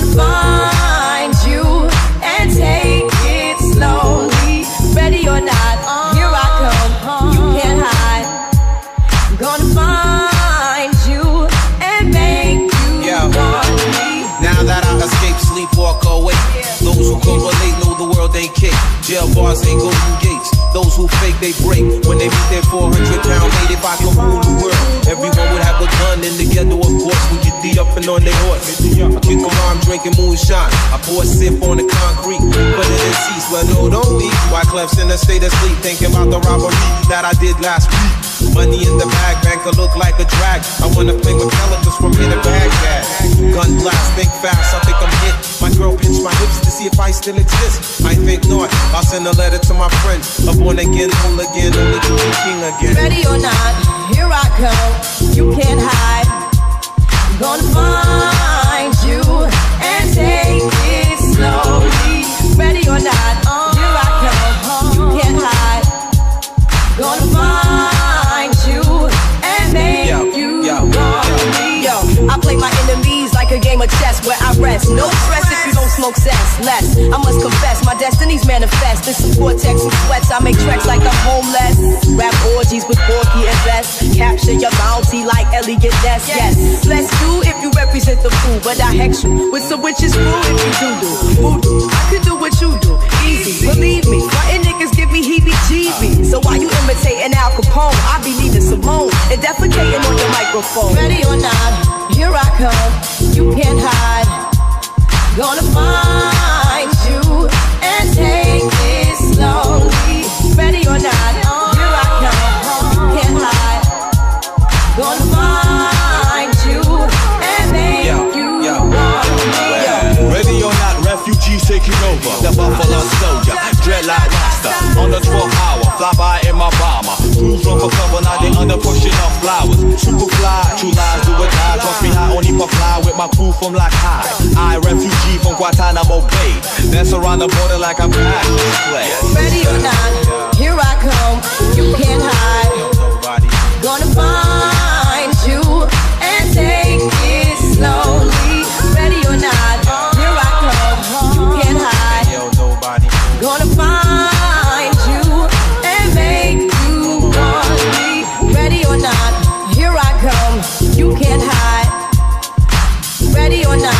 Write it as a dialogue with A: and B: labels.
A: gonna find you and take it slowly. Ready or not, here I come. You can't hide. Gonna find you and make you Yo. want me.
B: Now that I escape, sleep, walk away. Those who come late know the world ain't cake. Jail bars ain't golden gates. Those who fake, they break. When they meet their 400 pound lady, by the can everyone would have a gun the ghetto, of course. With your D up and on their horse. I kick around drinking moonshine. I pour a sip on the concrete. Put it in seats, but no, don't eat. Why Clef's in a state of sleep, thinking about the robbery that I did last week. Money in the bag, banker look like a drag. I wanna play with Pelicans from here to Baghdad. Gun blast, think fast, I think I'm hit. My girl pinch my hips to see if I still exist. I think not. I'll send a letter to my friend. A born again, again, only to be king again.
A: Ready or not, here I come. You can't hide. I'm gonna find you and take it slowly. Ready or not, here I come. You can't hide. Gonna find you and make Yo, you yo, want
C: yo. I play my enemies like a game of chess where I rest. No stress if you don't smoke cess. Less, I must confess, my destinies manifest. In some cortex and sweats, I make tracks like I'm homeless. Like Eliot Ness. Yes, bless you if you represent the fool, but I hex you with some witches brew if you do do voodoo. I could do what you do, easy. Believe me, frontin' niggas give me heebie-jeebies. So why you imitating Al Capone? I be Nina Simone and defecating on your microphone.
A: Ready or not, here I come. You can't hide. Gonna find
D: over. The Buffalo Soldier, dreadlock rasta. On the 12th hour, fly by in my bomber. Crews run for cover, now they under pushing up flowers. Super fly, true lies do or die. Trust me, I only for fly with my crew from like high. I refugee from Guantanamo Bay. Dance around the border like I'm play.
B: Ready or
A: not, here I come. You can't hide. ready or not.